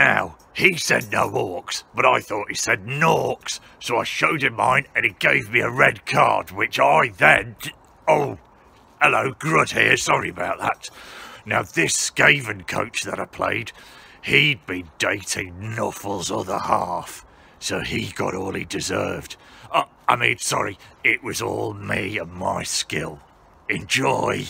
Now, he said no orcs, but I thought he said norks, so I showed him mine and he gave me a red card, which I then... Oh, hello, Grud here, sorry about that. Now, this Skaven coach that I played, he'd been dating Nuffle's other half, so he got all he deserved. Uh, I mean, sorry, it was all me and my skill. Enjoy.